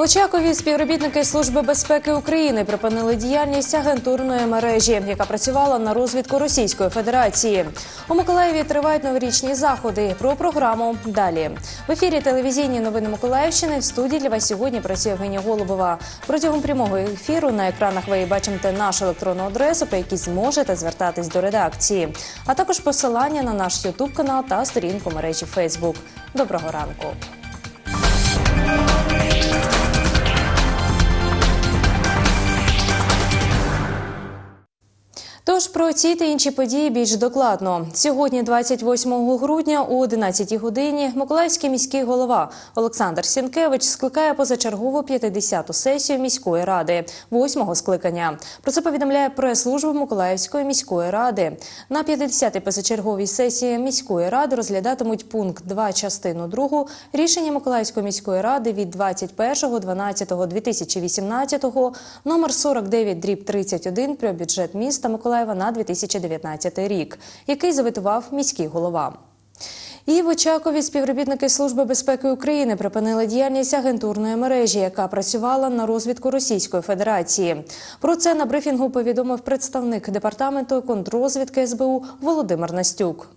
Очакові співробітники Служби безпеки України припинили діяльність агентурної мережі, яка працювала на розвідку Російської Федерації. У Миколаєві тривають новорічні заходи. Про програму далі в ефірі телевізійні новини Миколаївщини. В студії для вас сьогодні працює Євгенія Голубова. Протягом прямого ефіру на екранах ви бачите нашу електронну адресу, по якій зможете звертатись до редакції, а також посилання на наш Ютуб канал та сторінку мережі Фейсбук. Доброго ранку. Про ці та інші події більш докладно. Сьогодні, 28 грудня, о 11 годині, Миколаївський міський голова Олександр Сінкевич скликає позачергову 50-ту сесію міської ради, восьмого скликання. Про це повідомляє прес-служба Миколаївської міської ради. На 50-й позачерговій сесії міської ради розглядатимуть пункт 2 частину 2 рішення Миколаївської міської ради від 21.12.2018 номер 49 дріб 31 про бюджет міста Миколаєва на 2019 рік, який завитував міський голова. І в Очакові співробітники Служби безпеки України припинили діяльність агентурної мережі, яка працювала на розвідку Російської Федерації. Про це на брифінгу повідомив представник департаменту контррозвідки СБУ Володимир Настюк.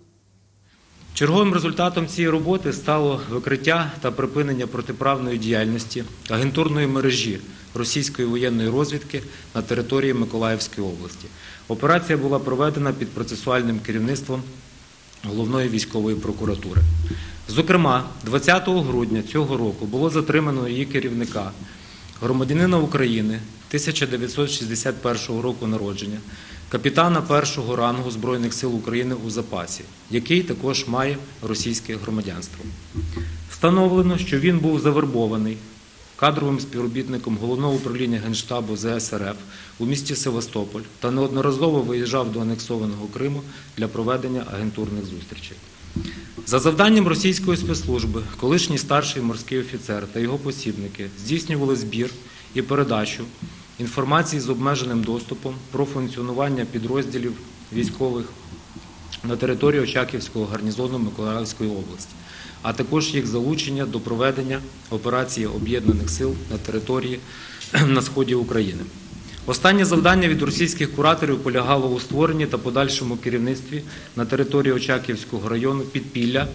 Черговим результатом цієї роботи стало викриття та припинення протиправної діяльності агентурної мережі російської воєнної розвідки на території Миколаївської області. Операція була проведена під процесуальним керівництвом головної військової прокуратури. Зокрема, 20 грудня цього року було затримано її керівника, громадянина України 1961 року народження, капітана першого рангу Збройних сил України у запасі, який також має російське громадянство. Встановлено, що він був завербований кадровим співробітником головного управління Генштабу ЗСРФ у місті Севастополь та неодноразово виїжджав до анексованого Криму для проведення агентурних зустрічей. За завданням російської спецслужби, колишній старший морський офіцер та його посібники здійснювали збір і передачу інформації з обмеженим доступом про функціонування підрозділів військових на території Очаківського гарнізону Миколаївської області а також їх залучення до проведення операції об'єднаних сил на території на сході України. Останнє завдання від російських кураторів полягало у створенні та подальшому керівництві на території Очаківського району підпілля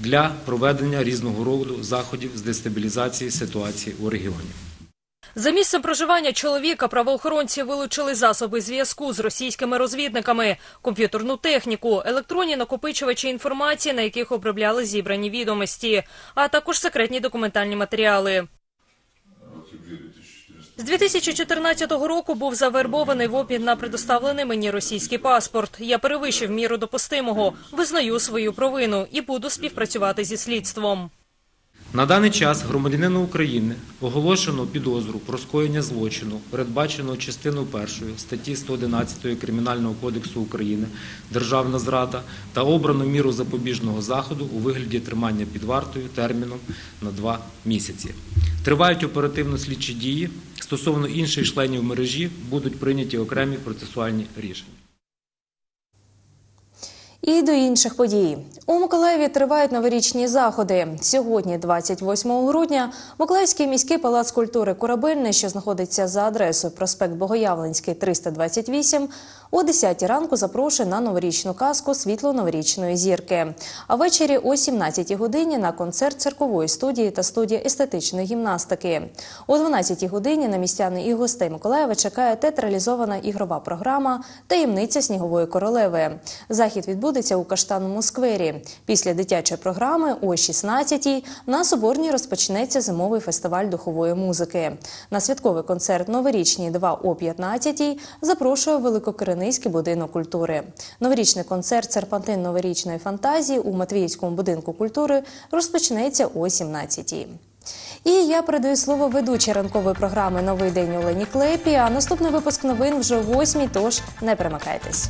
для проведення різного роду заходів з дестабілізації ситуації у регіоні. За місцем проживання чоловіка правоохоронці вилучили засоби зв'язку з російськими розвідниками, комп'ютерну техніку, електронні накопичувачі інформації, на яких обробляли зібрані відомості, а також секретні документальні матеріали. З 2014 року був завербований в обмін на предоставлений мені російський паспорт. Я перевищив міру допустимого, визнаю свою провину і буду співпрацювати зі слідством. На даний час громадянину України оголошено підозру про скоєння злочину, передбаченого частиною 1 статті 111 Кримінального кодексу України Державна зрада та обрану міру запобіжного заходу у вигляді тримання під вартою терміном на два місяці. Тривають оперативно-слідчі дії стосовно інших членів мережі будуть прийняті окремі процесуальні рішення. І до інших подій у Миколаєві тривають новорічні заходи. Сьогодні, 28 грудня, Миколаївський міський палац культури Корабельне, що знаходиться за адресою проспект Богоявленський, 328, о 10 ранку запрошує на новорічну казку світло новорічної зірки. А ввечері о 17 годині на концерт циркової студії та студії естетичної гімнастики. О 12 годині на містяни і гостей Миколаєва чекає театралізована ігрова програма Таємниця снігової королеви. Захід відбудеться у каштанному сквері. Після дитячої програми о 16-й на Соборній розпочнеться зимовий фестиваль духової музики. На святковий концерт Новорічні 2 о 15-й запрошує Великокиринийський будинок культури. Новорічний концерт серпантин новорічної фантазії у Матвіївському будинку культури розпочнеться о 17-й. І я передаю слово ведучій ранкової програми Новий день Олені Клепі. А наступний випуск новин вже о 8-й, тож не перемикайтесь.